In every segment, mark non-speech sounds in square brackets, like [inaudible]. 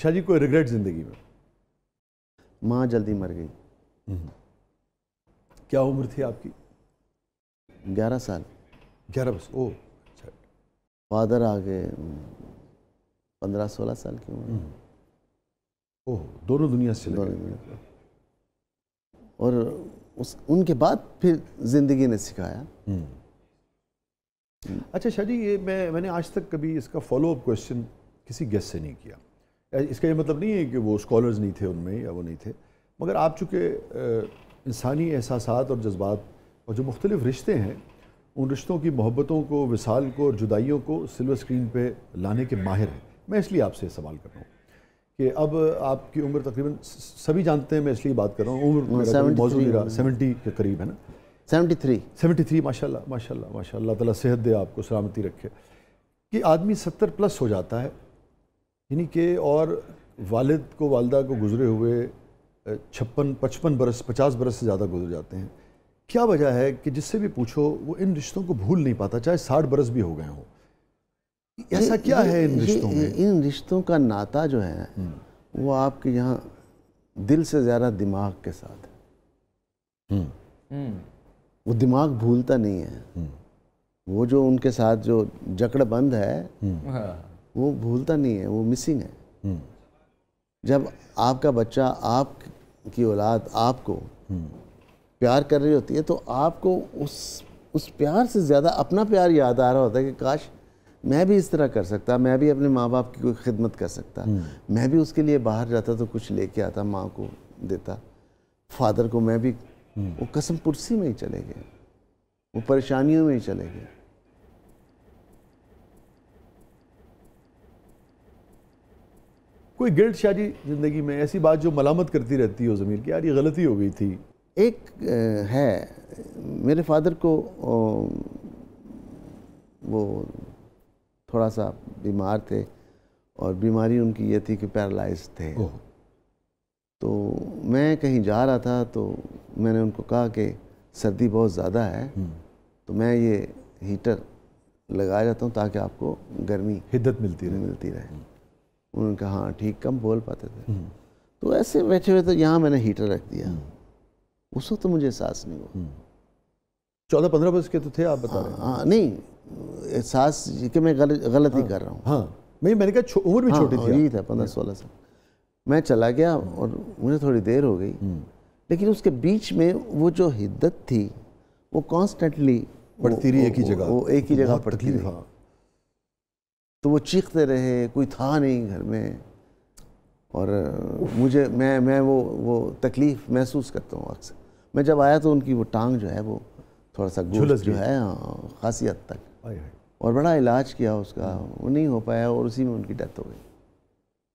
शाह जी कोई रिग्रेट ज़िंदगी में? माँ जल्दी मर गई। क्या उम्र थी आपकी? ग्यारह साल। ग्यारह बस ओ अच्छा। फादर आ गए पंद्रह सोलह साल की उम्र। ओह दोनों दुनिया से दोनों दुनिया। और उस उनके बाद फिर ज़िंदगी ने सिखाया। अच्छा शाह जी ये मैं मैंने आज तक कभी इसका फॉलो अप क्वेश्चन किसी गेस्ट से नहीं किया। इसका ये मतलब नहीं है कि वो स्कॉलर्स नहीं थे उनमें या वो नहीं थे मगर आप चूँकि इंसानी एहसास और जज्बात और जो मुख्तलिफ़ रिश्ते हैं उन रिश्तों की मोहब्बतों को विसाल को और जुदाइयों को सिल्वर स्क्रीन पे लाने के माहिर हैं। मैं इसलिए आपसे सवाल कर रहा हूँ कि अब आपकी उम्र तकरीबन सभी जानते हैं मैं इसलिए बात कर रहा हूँ उम्र मेरा कोई 73 मौजूद नहीं सेवेंटी के करीब है ना? Seventy three. सेवेंटी थ्री माशाल्लाह माशाल्लाह माशाल्लाह अल्लाह ताला सेहत दे आपको सलामती रखे। कि आदमी सत्तर प्लस हो जाता है यानी कि और वालिद को वालदा को गुजरे हुए छप्पन पचपन बरस पचास बरस से ज़्यादा गुजर जाते हैं। क्या वजह है कि जिससे भी पूछो वो इन रिश्तों को भूल नहीं पाता चाहे साठ बरस भी हो गए हों? ऐसा क्या ये- है इन रिश्तों में? हम्म। इन रिश्तों का नाता जो है वो आपके यहाँ दिल से ज़्यादा दिमाग के साथ है। हम्म, वो दिमाग भूलता नहीं है। वो जो उनके साथ जो जकड़ बंद है हाँ। वो भूलता नहीं है वो मिसिंग है। हम्म, जब आपका बच्चा आप की औलाद आपको प्यार कर रही होती है तो आपको उस उस प्यार से ज़्यादा अपना प्यार याद आ रहा होता है कि काश मैं भी इस तरह कर सकता मैं भी अपने माँ बाप की कोई खिदमत कर सकता। मैं भी उसके लिए बाहर जाता तो कुछ लेके आता माँ को देता फादर को मैं भी वो कसम पुरसी में ही चले गए वो परेशानियों में ही चले गए। कोई गिल्ट शादी ज़िंदगी में ऐसी बात जो मलामत करती रहती हो ज़मीर की यार ये गलती हो गई थी। एक है मेरे फादर को वो थोड़ा सा बीमार थे और बीमारी उनकी ये थी कि पैरालाइज थे। तो मैं कहीं जा रहा था तो मैंने उनको कहा कि सर्दी बहुत ज़्यादा है तो मैं ये हीटर लगा जाता हूँ ताकि आपको गर्मी हिद्दत मिलती रहे। मिलती रहे। उन्होंने कहा हाँ ठीक कम बोल पाते थे। तो ऐसे बैठे हुए तो यहाँ मैंने हीटर रख दिया। उस वक्त तो मुझे एहसास नहीं हुआ। चौदह पंद्रह वर्ष के तो थे आप बता रहे हैं। हाँ नहीं एहसास कि मैं गलत गलत ही कर रहा हूँ। हाँ मैं मैंने कहा उम्र भी हाँ, छोटी हाँ, थी। यही था पंद्रह सोलह साल। मैं चला गया और मुझे थोड़ी देर हो गई। लेकिन उसके बीच में वो जो हिद्दत थी वो कॉन्स्टेंटली पड़ती रही एक ही जगह। वो एक ही जगह पड़ती रही। हाँ। तो वो चीखते रहे कोई था नहीं घर में। और मुझे मैं मैं वो वो तकलीफ़ महसूस करता हूँ अक्सर। मैं जब आया तो उनकी वो टांग जो है वो थोड़ा सा झुलस जो है हाँ, खासी हद तक। और बड़ा इलाज किया उसका वो नहीं हो पाया और उसी में उनकी डेथ हो गई।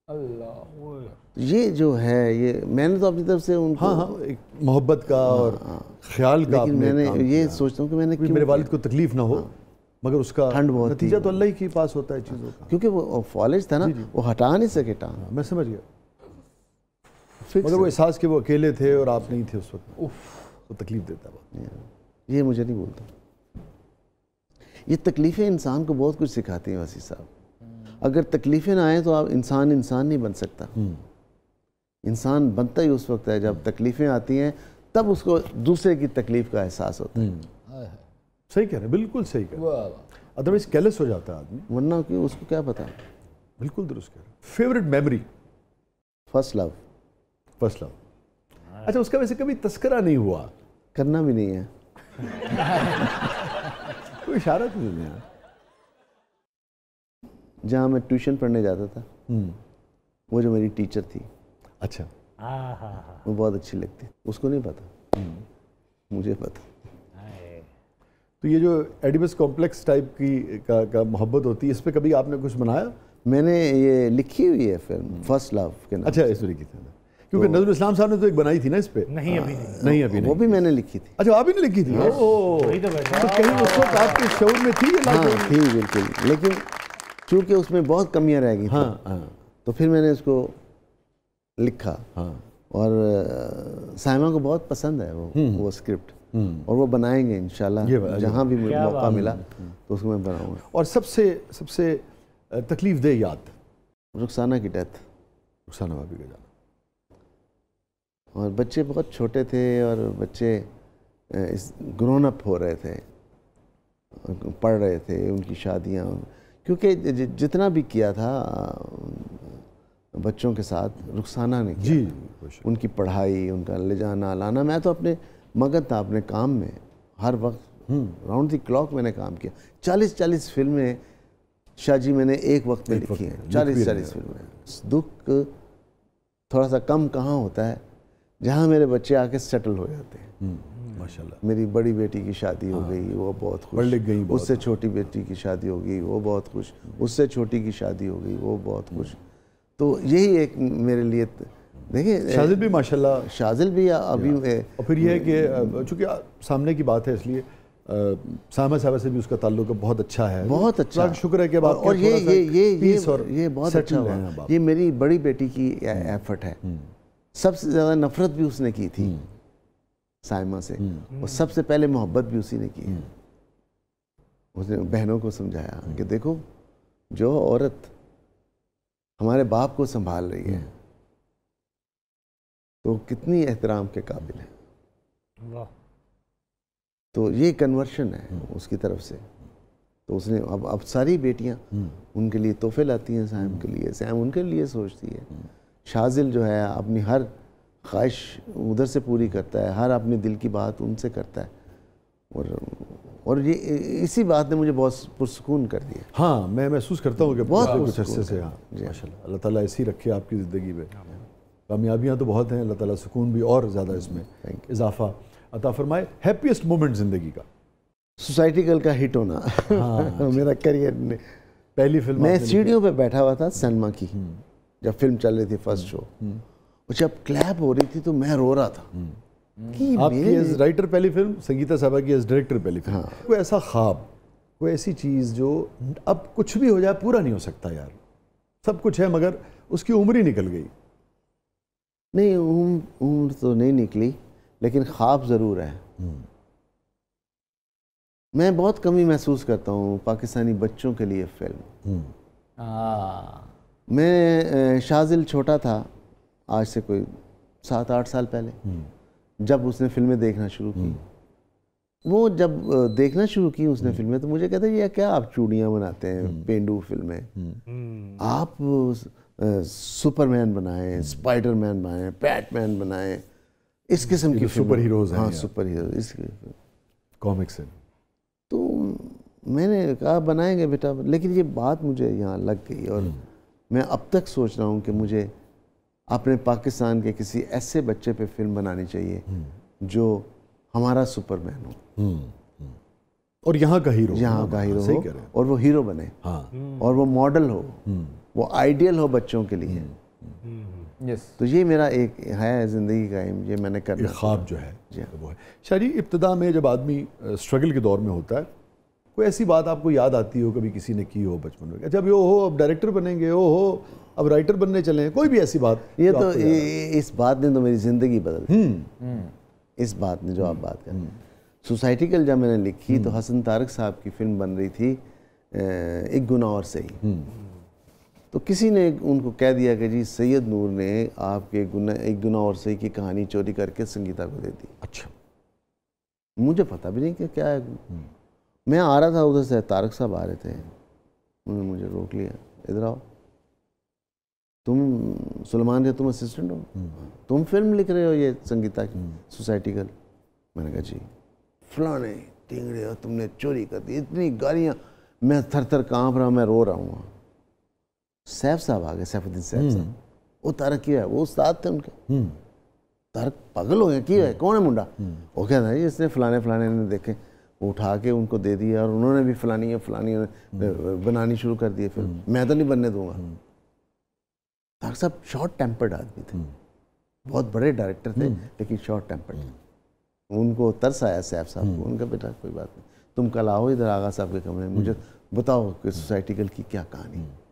अल्लाह ये जो है ये मैंने तो अपनी तरफ़ से उनको हाँ हाँ एक मोहब्बत का हाँ, और ख्याल का लेकिन मैंने ये सोचता हूँ कि मैंने मेरे? वालिद को तकलीफ़ ना हो। मगर उसका ठंड बहुत नतीजा तो अल्लाह ही के पास होता है चीज़ों का। क्योंकि वो फॉलेज था ना वो हटा नहीं सके टांग हाँ, मैं समझ गया। मगर वो एहसास कि वो अकेले थे और आप नहीं थे उस वक्त। उफ तो तकलीफ़ देता बहुत ये मुझे नहीं बोलता। ये तकलीफ़ें इंसान को बहुत कुछ सिखाती हैं वसी साहब। अगर तकलीफ़ें ना आए तो आप इंसान इंसान नहीं बन सकता। इंसान बनता ही उस वक्त है जब तकलीफ़ें आती हैं तब उसको दूसरे की तकलीफ़ का एहसास होता है। सही कह रहे हैं बिल्कुल सही कह रहे हैं। अदरवाइज़ कैलेस हो जाता है आदमी। वरना क्यों उसको क्या पता? बिल्कुल दुरुस्त कह रहे हैं। Favourite memory first love first love अच्छा उसका वैसे कभी तस्करा नहीं हुआ? करना भी नहीं है। [laughs] कोई इशारा तो नहीं है जहाँ मैं ट्यूशन पढ़ने जाता था हम्म, वो जो मेरी टीचर थी। अच्छा। हाँ हाँ हाँ वो बहुत अच्छी लगती। उसको नहीं पता। मुझे पता। तो ये जो एडिबस कॉम्प्लेक्स टाइप की का, का मोहब्बत होती है इस पे कभी आपने कुछ बनाया? मैंने ये लिखी हुई है फ़िल्म फ़र्स्ट लव के नाम अच्छा इस तरीके से। क्योंकि नजरुल इस्लाम साहब ने तो एक बनाई थी ना इस पे? नहीं अभी नहीं। नहीं अभी वो नहीं। भी मैंने लिखी थी। अच्छा आप ही ने लिखी थी? तो तो कहीं उस वक्त आपके शौर में थी हाँ थी? बिल्कुल। लेकिन चूँकि उसमें बहुत कमियाँ रह गई हाँ हाँ। तो फिर मैंने उसको लिखा। हाँ। और साइमा को बहुत पसंद है वो वो स्क्रिप्ट और वो बनाएँगे इंशाल्लाह। ये जहाँ भी मुझे मौका मिला तो उसको मैं बनाऊँगा। और सबसे सबसे तकलीफ़ दे याद। रुखसाना की डेथ। रुखसाना भाभी का जाना। और बच्चे बहुत छोटे थे और बच्चे इस ग्रोन अप हो रहे थे पढ़ रहे थे उनकी शादियाँ। क्योंकि जितना भी किया था बच्चों के साथ रुखसाना ने किया जी उनकी पढ़ाई उनका ले जाना लाना। मैं तो अपने मगन था अपने काम में हर वक्त राउंड द क्लॉक मैंने काम किया। चालीस चालीस फ़िल्में शाहजी मैंने एक वक्त में लिखी हैं। चालीस चालीस फ़िल्में। दुख थोड़ा सा कम कहाँ होता है? जहाँ मेरे बच्चे आके सेटल हो जाते हैं। हम्म, माशाल्लाह। मेरी बड़ी बेटी की शादी हो गई वो बहुत खुश। लिख गई। उससे छोटी बेटी की शादी हो गई वो बहुत खुश। उससे छोटी की शादी हो गई वो बहुत खुश। तो यही एक मेरे लिए देखिए शाजिल भी माशाल्लाह शाजिल भी अभी और फिर ये है कि चूँकि सामने की बात है इसलिए सामा साहब से भी उसका ताल्लुक बहुत अच्छा है। बहुत अच्छा। शुक्र है कि अब और, और ये ये ये ये और ये बहुत अच्छा हैं हुआ ये मेरी बड़ी बेटी की एफर्ट है। सबसे ज़्यादा नफरत भी उसने की थी साइमा से। और सबसे पहले मोहब्बत भी उसी ने की। है उसने बहनों को समझाया कि देखो जो औरत हमारे बाप को संभाल रही है तो कितनी एहतराम के काबिल है। वाह। तो ये कन्वर्शन है उसकी तरफ़ से। तो उसने अब अब सारी बेटियाँ उनके लिए तोहफे लाती हैं सैम के लिए सैम उनके लिए सोचती है। शाजिल जो है अपनी हर ख्वाहिश उधर से पूरी करता है हर अपने दिल की बात उनसे करता है। और और ये इसी बात ने मुझे बहुत पुरसकून कर दिया। हाँ मैं महसूस करता हूँ कि बहुत कुछ अरसे से हाँ। माशाल्लाह। अल्लाह ताला ऐसी रखे आपकी ज़िंदगी में। कामयाबियाँ तो बहुत हैं अल्लाह ताला सुकून भी और ज़्यादा इसमें इजाफा अता फरमाए हैप्पीएस्ट मोमेंट ज़िंदगी का। सोसाइटी सोसाइटिकल का हिट होना। हाँ, [laughs] मेरा करियर ने। पहली फ़िल्म मैं सीढ़ियों पे बैठा हुआ था सनमा की जब फ़िल्म चल रही थी फ़र्स्ट शो और जब क्लैप हो रही थी तो मैं रो रहा था। कि आपकी एज राइटर पहली फ़िल्म संगीता साहबा की एज डायरेक्टर पहली फ़िल्म हाँ। कोई ऐसा ख्वाब कोई ऐसी चीज़ जो अब कुछ भी हो जाए पूरा नहीं हो सकता यार। सब कुछ है मगर उसकी उम्र ही निकल गई। नहीं उम्र उम्र तो नहीं निकली लेकिन ख्वाब ज़रूर है। मैं बहुत कमी महसूस करता हूँ पाकिस्तानी बच्चों के लिए फ़िल्म। हाँ। मैं शाजिल छोटा था आज से कोई सात आठ साल पहले। जब उसने फ़िल्में देखना शुरू की। वो जब देखना शुरू की उसने फ़िल्में तो मुझे कहते ये क्या आप चूड़ियाँ बनाते हैं पेंडू फ़िल्में? आप सुपरमैन बनाएँ स्पाइडरमैन बनाएँ बैटमैन बनाएँ इस किस्म की सुपर हीरोज हैं हाँ। सुपर हीरो इस कॉमिक्स है। तो मैंने कहा बनाएँगे बेटा। लेकिन ये बात मुझे यहाँ लग गई और मैं अब तक सोच रहा हूँ कि मुझे अपने पाकिस्तान के किसी ऐसे बच्चे पे फ़िल्म बनानी चाहिए जो हमारा सुपरमैन हो। और यहाँ का हीरो। यहाँ का हीरो हो कह रहे हैं। और वो हीरो बने हाँ। और वो मॉडल हो। वो आइडियल हो बच्चों के लिए। यस तो ये मेरा एक है ज़िंदगी का एम ये मैंने ये करना ख्वाब जो है जी। वो है। शायरी इब्तदा में जब आदमी स्ट्रगल के दौर में होता है कोई ऐसी बात आपको याद आती हो कभी किसी ने की हो बचपन में? अच्छा अब यो हो अब डायरेक्टर बनेंगे ओ हो अब राइटर बनने चले हैं कोई भी ऐसी बात ये तो। ये, इस बात ने तो मेरी ज़िंदगी बदल दी। हम्म। इस बात ने जो आप बात कर सोसाइटिकल जब मैंने लिखी तो हसन तारक साहब की फ़िल्म बन रही थी एक गुना और सही। तो किसी ने उनको कह दिया कि जी सैयद नूर ने आपके गुना एक गुना और सही की कहानी चोरी करके संगीता को दे दी। अच्छा। मुझे पता भी नहीं कि क्या है। मैं आ रहा था उधर से तारक साहब आ रहे थे। उन्होंने मुझे रोक लिया। इधर आओ। तुम सुलेमान के तुम असिस्टेंट हो? तुम फ़िल्म लिख रहे हो ये संगीता की? सोसाइटी सोसाइटिकल मैंने कहा जी। फलाने टिंगड़े हो तुमने चोरी कर दी। इतनी गालियाँ। मैं थर थर काँप रहा मैं रो रहा हूँ। सैफ साहब आ गए सैफुद्दीन सैफ साहब। वो तारक की है वो उस्ताद थे उनके। हम्म। तारक पागल हो गया की है कौन है मुंडा? वो कहता है इसने फलाने फलाने ने देखे वो उठा के उनको दे दिया और उन्होंने भी फलानी है फलानी बनानी शुरू कर दी फिर। मैं तो नहीं बनने दूँगा। तारक साहब शॉर्ट टेम्पर्ड आदमी थे। बहुत बड़े डायरेक्टर थे लेकिन शॉर्ट टेम्पर्ड उनको तरस आया सैफ साहब को। उनका बेटा कोई बात नहीं। तुम कल आओ इधर आगा साहब के कमरे में मुझे बताओ कि सोसाइटिकल की क्या कहानी है।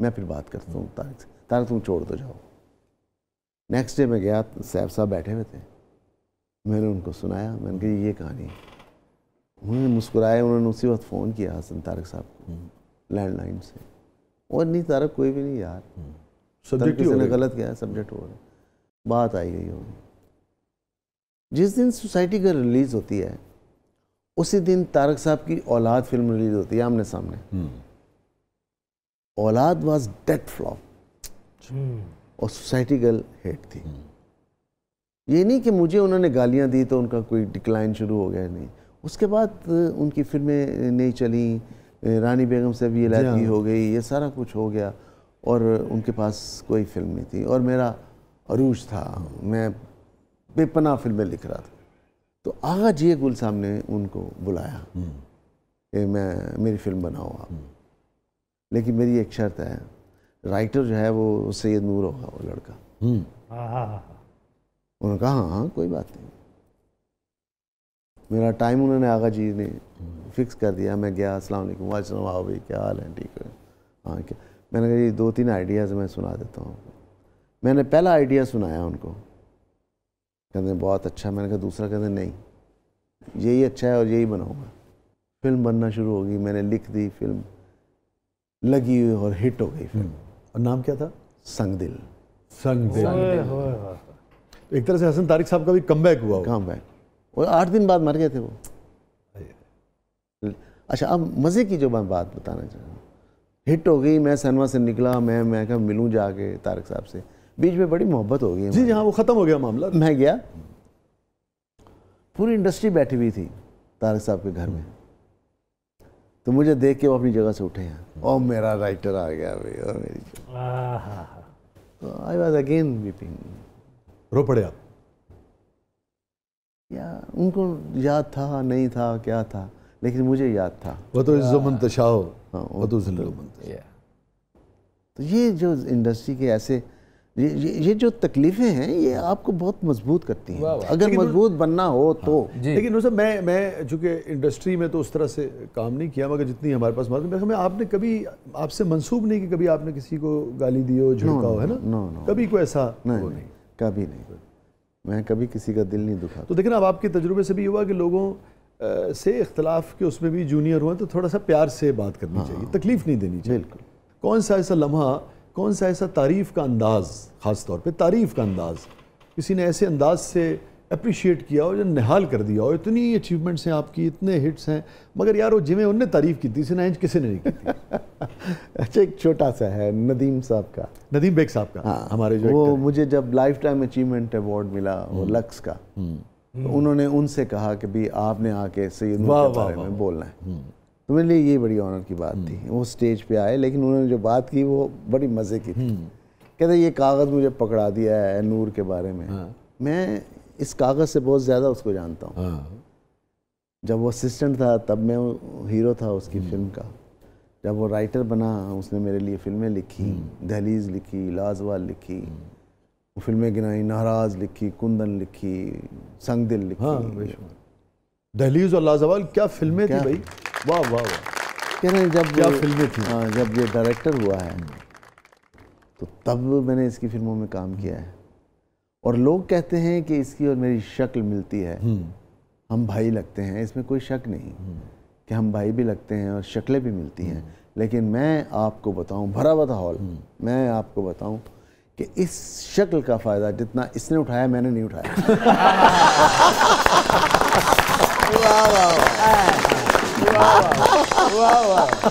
मैं फिर बात करता हूँ तारक से। तारक तुम छोड़ दो जाओ। नेक्स्ट डे मैं गया सैफ साहब बैठे हुए थे। मैंने उनको सुनाया मैंने कहा ये कहानी है। उन्होंने मुस्कुराए उन्होंने उसी वक्त फ़ोन किया हसन तारक साहब को लैंडलाइन से। और नहीं तारक कोई भी नहीं यार। सब्जेक्ट किसी ने गलत किया सब्जेक्ट हो गया। बात आई गई होगी जिस दिन सोसाइटी का रिलीज़ होती है उसी दिन तारक साहब की औलाद फ़िल्म रिलीज़ होती है आमने सामने। हम्म, औलाद वाज डेड फ्लॉप और सोसाइटी गर्ल हेट थी। ये नहीं कि मुझे उन्होंने गालियाँ दी तो उनका कोई डिक्लाइन शुरू हो गया नहीं। उसके बाद उनकी फ़िल्में नहीं चली। रानी बेगम से भी हाँ। इलाकी हो। गई ये सारा कुछ हो गया। और उनके पास कोई फ़िल्म नहीं थी। और मेरा अरूज था। मैं बेपना फ़िल्में लिख रहा था। तो आगा जी गुल साहब ने उनको बुलाया हम्म, कि मैं मेरी फ़िल्म बनाओ आप। लेकिन मेरी एक शर्त है राइटर जो है वो सैयद नूर होगा वो लड़का। हम्म, उन्होंने कहा हाँ हाँ कोई बात नहीं। मेरा टाइम उन्होंने आगा जी ने फिक्स कर दिया। मैं गया अस्सलाम वालेकुम वालेकुम आओ भाई क्या हाल है? ठीक है? हाँ क्या? मैंने कहा ये दो तीन आइडियाज़ मैं सुना देता हूँ। मैंने पहला आइडिया सुनाया उनको। कहते बहुत अच्छा। मैंने कहा दूसरा? कहते नहीं यही अच्छा है और यही बनाऊँगा फ़िल्म बनना शुरू होगी मैंने लिख दी फ़िल्म। लगी हुई और हिट हो गई फ़िल्म और नाम क्या था? संग दिल संग दिल एक तरह से हसन तारिक साहब का भी कमबैक हुआ होगा। कहाँ बैक और आठ दिन बाद मर गए थे वो। अच्छा अब मज़े की जो मैं बात बताना चाह रहा हूँ। हिट हो गई मैं सनवा से निकला मैं मैं कहा मिलूँ जाके तारक साहब से। बीच में बड़ी मोहब्बत हो गई जी जी हाँ वो खत्म हो गया मामला। मैं गया। पूरी इंडस्ट्री बैठी हुई थी तारक साहब के घर में। तो मुझे देख के वो अपनी जगह से उठे हैं। ओ मेरा राइटर आ गया भाई और मेरी तो आई वॉज़ अगेन वीपिंग रो पड़े आप। या उनको याद था नहीं था क्या था लेकिन मुझे याद था। वो तो इज्जो तशाओ हाँ, वो तो मंतशाओ। तो ये जो इंडस्ट्री के ऐसे ये ये, ये जो तकलीफें हैं ये आपको बहुत मज़बूत करती हैं। अगर मज़बूत बनना हो तो। जी। लेकिन उसमें मैं मैं चूँकि इंडस्ट्री में तो उस तरह से काम नहीं किया मगर जितनी हमारे पास मालूम है मैं आपने कभी आपसे मंसूब नहीं कि कभी आपने किसी को गाली दी हो झड़का हो है ना? नो नो कभी कोई ऐसा नहीं, नहीं कभी नहीं। मैं कभी किसी का दिल नहीं दुखा तो देखिए ना अब आपके तजुर्बे से भी हुआ कि लोगों से इख्तलाफ के उसमें भी जूनियर हुए तो थोड़ा सा प्यार से बात करनी चाहिए तकलीफ़ नहीं देनी चाहिए। बिल्कुल। कौन सा ऐसा लम्हा कौन सा ऐसा तारीफ़ का अंदाज खास तौर पे तारीफ़ का अंदाज? किसी ने ऐसे अंदाज से अप्रिशिएट किया हो जो निहाल कर दिया हो? इतनी अचीवमेंट्स हैं आपकी इतने हिट्स हैं मगर यार वो जिमें उनने तारीफ़ की थी सिना इंच किसी ने नहीं की थी। [laughs] अच्छा एक छोटा सा है नदीम साहब का। नदीम बेग साहब का हाँ हमारे जो वो मुझे जब लाइफ टाइम अचीवमेंट अवार्ड मिला वो लक्स का तो उन्होंने उनसे कहा कि भाई आपने आके के बारे में बोलना है। तो मेरे लिए ये बड़ी ऑनर की बात थी। वो स्टेज पे आए लेकिन उन्होंने जो बात की वो बड़ी मज़े की थी। कहते ये कागज़ मुझे पकड़ा दिया है नूर के बारे में। हाँ। मैं इस कागज़ से बहुत ज़्यादा उसको जानता हूँ। हाँ। जब वो असिस्टेंट था तब मैं हीरो था उसकी फ़िल्म का। जब वो राइटर बना उसने मेरे लिए फ़िल्में लिखी दहलीज लिखी लाजवाल लिखी। वो फ़िल्में गिनाई नाराज़ लिखी कुंदन लिखी संग दिल लिखी। हाँ दहलीज और लाजवाल क्या फ़िल्में थी भाई? वाह वाह वाह। कह रहे हैं जब क्या फ़िल्में थी? हाँ जब ये डायरेक्टर हुआ है तो तब मैंने इसकी फ़िल्मों में काम किया है। और लोग कहते हैं कि इसकी और मेरी शक्ल मिलती है। हम भाई लगते हैं इसमें कोई शक नहीं कि हम भाई भी लगते हैं और शक्लें भी मिलती हैं। लेकिन मैं आपको बताऊँ भरा हुआ था हॉल मैं आपको बताऊँ कि इस शक्ल का फ़ायदा जितना इसने उठाया मैंने नहीं उठाया। [laughs] वाह। वाह। वाह वाह वाह